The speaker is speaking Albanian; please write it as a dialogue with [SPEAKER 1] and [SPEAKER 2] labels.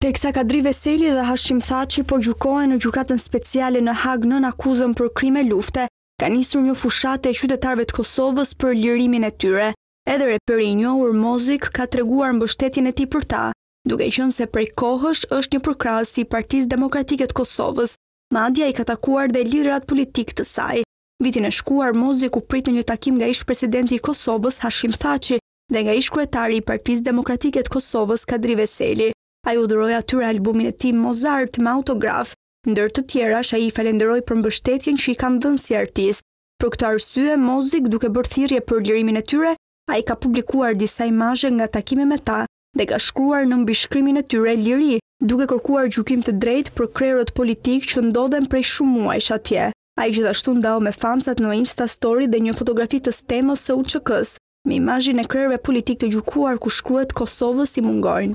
[SPEAKER 1] Teksa Kadri Veseli dhe Hashim Thaçi po gjykohen në Gjykatën Speciale në Hagë nën akuzën për krime lufte, ka nisur një fushatë e qytetarëve të Kosovës për lirimin e tyre. Edhe reperi i njohur Mozik ka treguar mbështetjen e tij për ta, duke qenë se prej kohësh është një përkrahës i Partisë Demokratike të Kosovës, madje ai ka takuar dhe liderrat politikë të saj. Vitin e shkuar Mozik u prit në një takim nga ish-presidenti i Kosovës, Hashim Thaçi, dhe nga ish-kryetari i Partisë Demokratike të Kosovës, Kadri Veseli. Ai u dhuroi atyre albumin e tij Mozart me autograf. Ndër të tjerash, ai i falënderoi për mbështetjen që i kanë dhënë si artist. Për këtë arsye, Mozik, duke bërë thirrje për lirimin e tyre, ai ka publikuar disa imazhe nga takimi me ta dhe ka shkruar në mbishkrimin e tyre Liri, duke kërkuar gjykim të drejtë për krerët politikë që ndodhen prej shumë muajsh atje. Ai gjithashtu ndau me fansat në Insta Story dhe një fotografi të stemës së UÇK-së, Me imazhin e krerëve politikë të gjykuar ku shkruhet Kosovës i mungojnë.